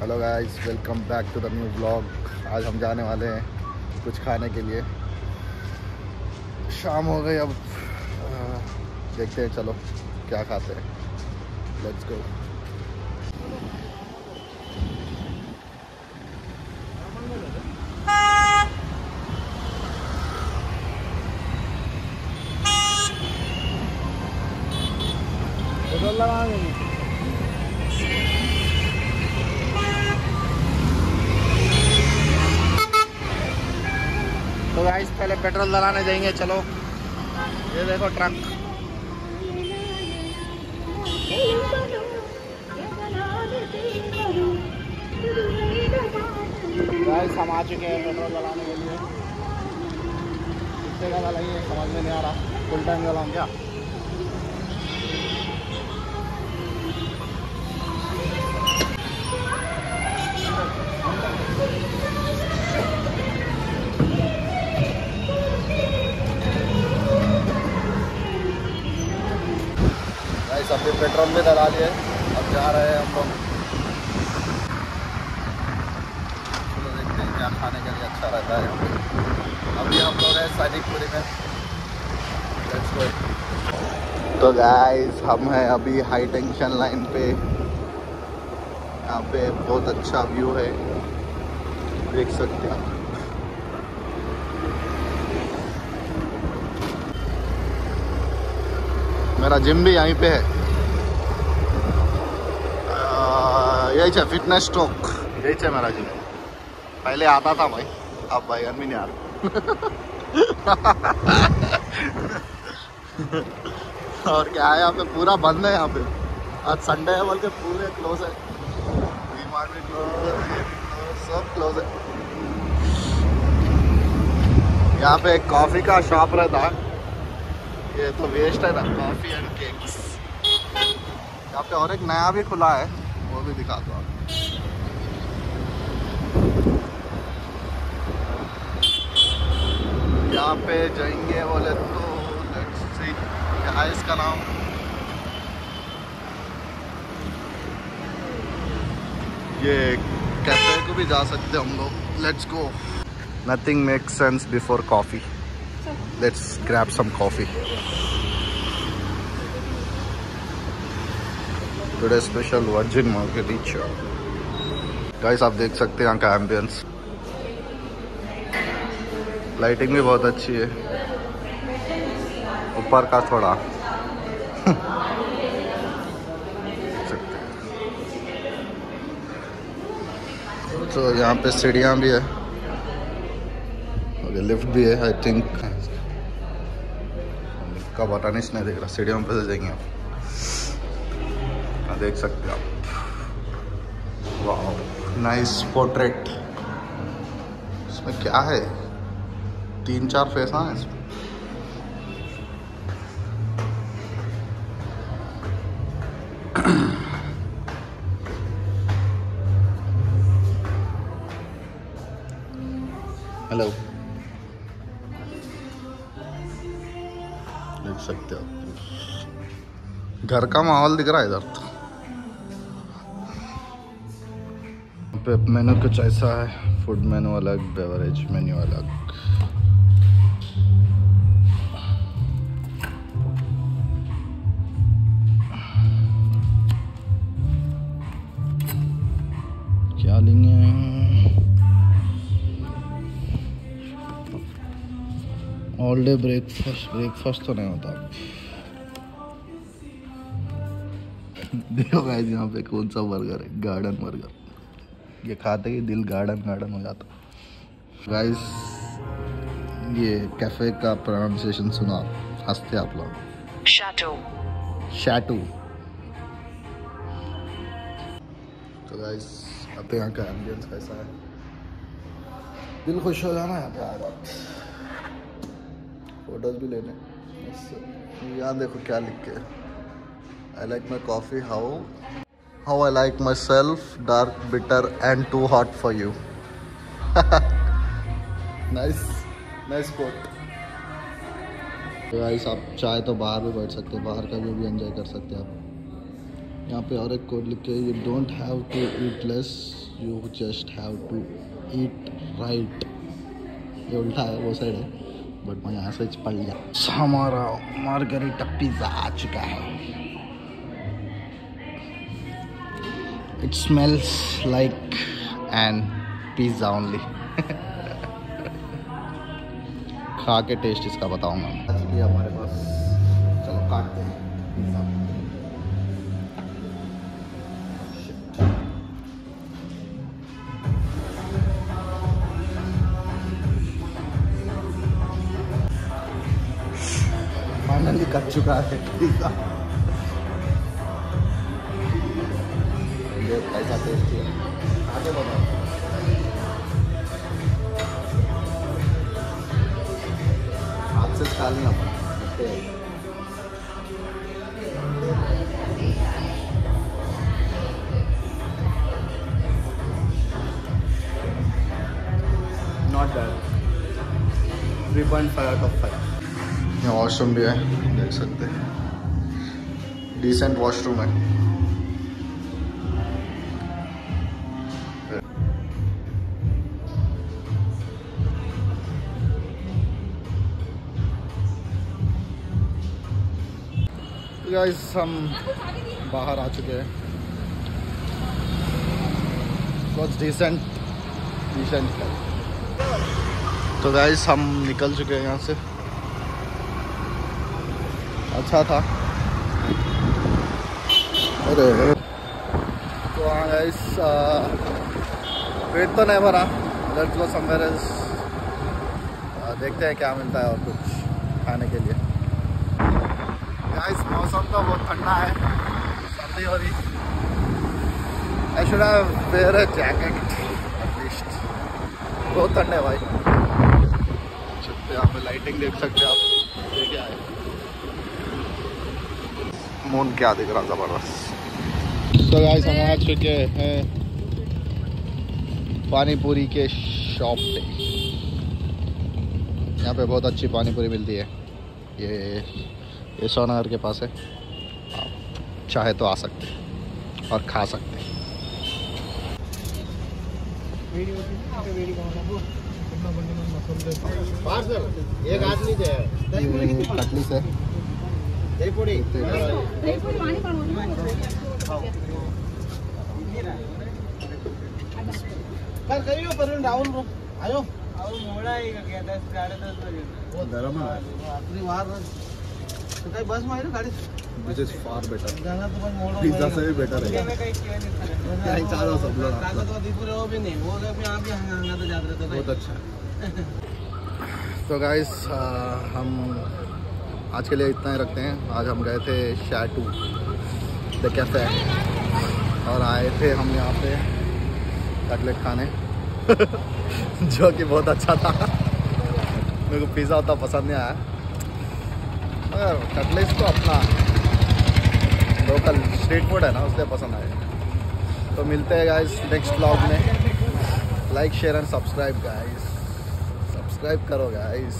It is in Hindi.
Hello guys welcome back to the new blog आज हम जाने वाले हैं कुछ खाने के लिए। शाम हो गई अब। देखते हैं, चलो, क्या खाते हैं। लेट्स गो तो गाइस, पहले पेट्रोल डलाने जाएँगे, चलो। ये देखो ट्रक। गाइस, हम आ चुके हैं पेट्रोल डलाने के लिए। कितने का डलाइए समझ में नहीं आ रहा। फुल टाइम डलाऊँ क्या? गाइस पेट्रोल भी डला लिए अब जा रहे हैं हम लोग। चलो देखते हैं क्या खाने के लिए अच्छा रहता है। अभी हम लोग हैं सैनिकपुरी में। तो गाइस हम हैं अभी हाई टेंशन लाइन पे। यहाँ पे बहुत अच्छा व्यू है। देख सकते हैं मेरा जिम भी यहीं पे है आ, यही फिटनेस स्टॉक यही है मेरा जिम पहले आता था भाई अब भाई अनमी नहीं आ रहा और क्या है यहाँ पे? पूरा बंद है यहाँ पे। आज संडे है बोल के पूरे क्लोज है। भी क्लोज है सब क्लोज है। यहाँ पे एक कॉफ़ी का शॉप रहता है। ये तो वेस्ट है ना कॉफ़ी एंड केक्स यहाँ पे और एक नया भी खुला है। वो भी दिखा दो आप यहाँ पे जाएँगे बोले तो लेट्स क्या है इसका नाम। ये कैफ़े को भी जा सकते हम लोग। Let's go nothing makes sense before coffee let's some some coffee today special virgin margarita guys आप देख सकते हैं यहाँ का एम्बियंस लाइटिंग भी बहुत अच्छी है. ऊपर का थोड़ा। तो यहाँ पे सीढ़ियाँ भी है. ओके लिफ्ट भी है आई थिंक का बटन नहीं देख? रहा सीढ़ियों पे से जाएँगे आप. देख सकते हो आप। वाह नाइस पोर्ट्रेट इसमें क्या है? तीन चार फेस हैं इसमें। हेलो देख सकते हो घर का माहौल दिख रहा है इधर तो। पे मेनू कुछ ऐसा है फ़ूड मेनू अलग बेवरेज मेन्यू अलग। क्या लेंगे? ऑल डे ब्रेकफास्ट ब्रेकफास्ट तो नहीं होता। देखो गाइस यहाँ पे कौन सा बर्गर है? गार्डन बर्गर ये खाते ही दिल गार्डन गार्डन हो जाता। गाइस ये कैफ़े का प्रोनाउंसिएशन सुना। हँसते आप लोग. शैटू तो गाइस अब यहाँ का एम्बियंस कैसा है। दिल खुश हो जाना यहाँ पे आ फ़ोटोज़ भी लेने। यहाँ देखो क्या लिख के। I like my coffee how like myself dark bitter and too hot for you nice nice quote तो गाइस आप चाहे तो बाहर भी बैठ सकते हैं, बाहर का व्यू भी एंजॉय कर सकते हैं आप। यहाँ पे और एक कोड लिखे you don't have to eat less you just have to eat right ये उल्टा है, वो साइड है। बट मैं यहाँ से पढ़ लिया। हमारा मार्गरीटा पिज़्ज़ा आ चुका है। It smells like an pizza only खा के टेस्ट इसका बताऊँगा हमारे पास चलो काटते हैं फाइनली कट चुका है पिज़्ज़ा ये कैसा टेस्टी है। आगे हाथ से not bad three point five out of five washroom भी है, देख सकते हैं। डिसेंट वॉशरूम है। गाइस हम बाहर आ चुके हैं। कुछ डिसेंट डिसेंट तो गाइस हम निकल चुके हैं यहाँ से। अच्छा था। अरे तो हाँ गाइस पेट तो नहीं भरा लेट्स गो समवेयर देखते हैं क्या मिलता है और कुछ खाने के लिए। गाइस मौसम तो बहुत ठंडा है। सर्दी हो रही। I should have wear a jacket at least बहुत ठंड है भाई। सकते यहाँ पे लाइटिंग देख सकते हैं आप। क्या है मून क्या दिख रहा ज़बरदस्त। तो गाइस हम आ चुके हैं पानी पूरी के शॉप पे। यहाँ पे बहुत अच्छी पानी पूरी मिलती है। ये ये सोनगर के पास है। आप चाहे तो आ सकते हैं और खा सकते हैं। एक आदमी थे ये कटली से दही पूरी कल कहियो पर राहुल आयो। वो गरम है। अपनी बाहर तो कहीं बस में गाड़ी। दिस इज़ फार बेटर जाना तो बस मोड़ो पिज्जा से भी बेटर है। कहीं चारो सब लोग ताकत वाली पूरे वो भी नहीं वो अभी आप भी हंगाना तो जाते रहते बहुत अच्छा तो गाइस हम आज के लिए इतना ही रखते हैं। आज हम गए थे शैटू द कैफ़े और आए थे हम यहाँ पे कटलेट खाने जो कि बहुत अच्छा था। मेरे को पिज़्ज़ा उतना पसंद नहीं आया। कटलेट तो अपना लोकल स्ट्रीट फ़ूड है ना, उससे पसंद आए। तो मिलते हैं गाइस नेक्स्ट ब्लॉग में। Like share and subscribe guys subscribe करो गाइस